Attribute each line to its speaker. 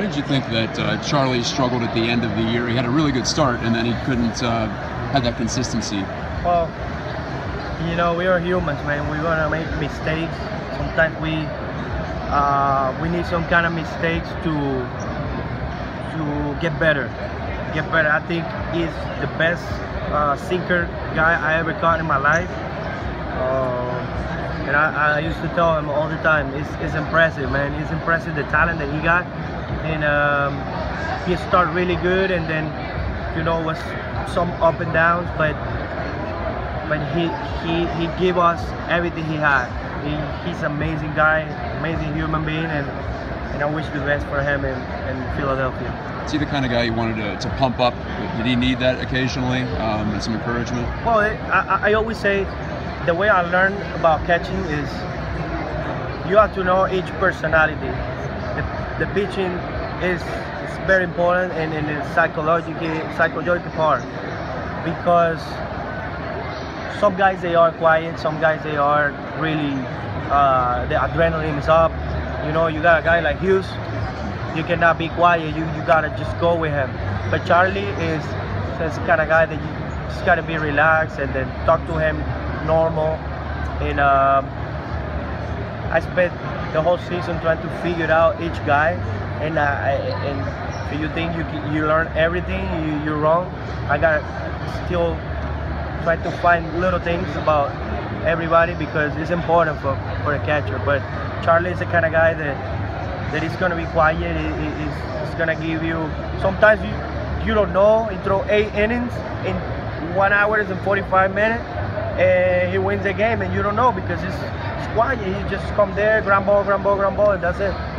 Speaker 1: Why did you think that uh, Charlie struggled at the end of the year? He had a really good start, and then he couldn't uh, have that consistency.
Speaker 2: Well, you know, we are humans, man. We're gonna make mistakes. Sometimes we uh, we need some kind of mistakes to to get better. Get better. I think he's the best uh, sinker guy I ever caught in my life. And I, I, used to tell him all the time, it's, it's impressive, man. It's impressive the talent that he got. And um, he started really good, and then, you know, was some up and downs, but but he he he gave us everything he had. He, he's an amazing guy, amazing human being, and and I wish the best for him in, in Philadelphia.
Speaker 1: Is he the kind of guy you wanted to, to pump up? Did he need that occasionally um, and some encouragement?
Speaker 2: Well, I, I always say the way I learned about catching is you have to know each personality. The, the pitching is, is very important and in the psychological psychological part because some guys they are quiet, some guys they are really uh, the adrenaline is up. You know, you got a guy like Hughes, you cannot be quiet. You you gotta just go with him. But Charlie is is the kind of guy that you just gotta be relaxed and then talk to him normal. And um, I spent the whole season trying to figure out each guy. And and if you think you you learn everything, you, you're wrong. I got still try to find little things about everybody because it's important for, for a catcher. But Charlie is the kind of guy that that is going to be quiet. He's going to give you. Sometimes you you don't know. He throw eight innings in one hours and 45 minutes, and he wins the game, and you don't know because it's quiet. He just come there, ground ball, ground ball, ball, and that's it.